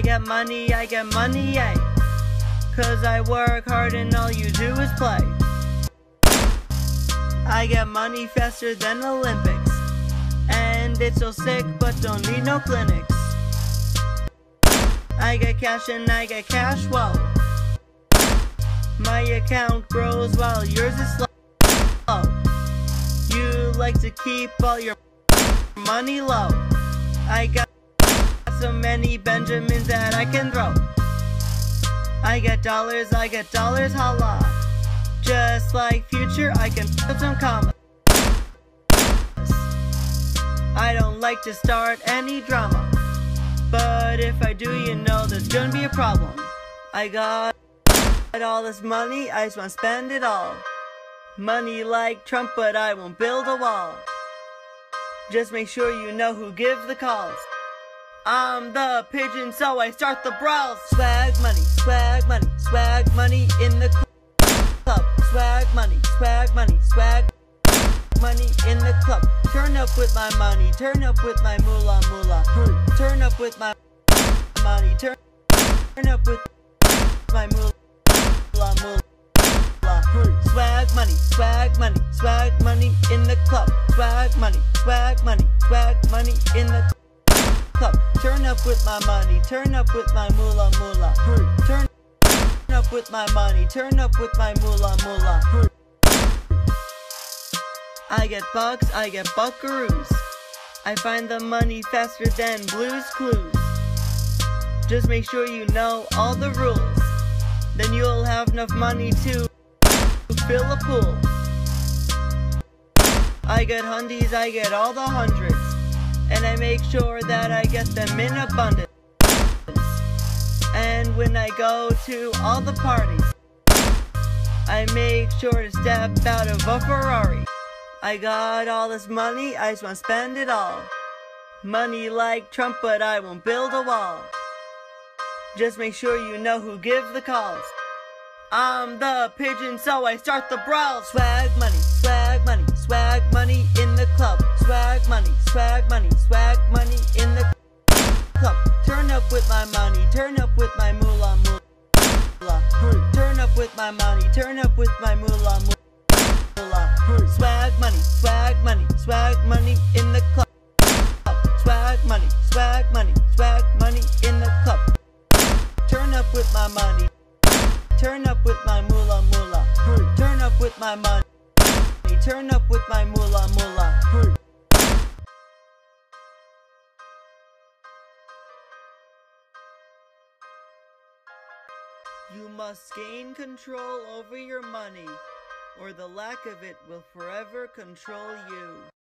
I get money, I get money, yay. Cause I work hard and all you do is play. I get money faster than Olympics. And it's so sick, but don't need no clinics. I get cash and I get cash, whoa. My account grows while yours is slow. You like to keep all your money low. I got so many Benjamins that I can throw. I get dollars, I get dollars, holla. Just like future, I can put some commas. I don't like to start any drama. But if I do, you know there's gonna be a problem. I got all this money, I just wanna spend it all. Money like Trump, but I won't build a wall. Just make sure you know who gives the calls. I'm the pigeon, so I start the brawls. Swag money, swag money, swag money in the club. Swag money, swag money, swag money in the club. Turn up with my money, turn up with my moolah moolah. Hmm. Turn up with my money, turn, turn up with my moolah moolah. Hmm. Swag money, swag money, swag money in the club. Swag money, swag money, swag money in the club. Turn up with my money, turn up with my moolah moolah. Turn up with my money, turn up with my moolah moolah. I get bucks, I get buckaroos. I find the money faster than Blue's Clues. Just make sure you know all the rules. Then you'll have enough money to fill a pool. I get hundies, I get all the hundreds. And I make sure that I get them in abundance. And when I go to all the parties, I make sure to step out of a Ferrari. I got all this money, I just want to spend it all. Money like Trump, but I won't build a wall. Just make sure you know who gives the calls. I'm the pigeon, so I start the brawl. Swag money, swag money, swag money in the club. Swag money, swag money, swag money in the club. Turn up with my money, turn up with my moolah moolah. Turn up with my money, turn up with my moolah moolah. Swag money, swag money, swag money in the club. Swag money, swag money, swag money in the club. Turn up with my money. Turn up with my moolah moolah. Turn up with my money. Turn up with my moolah. You must gain control over your money, or the lack of it will forever control you.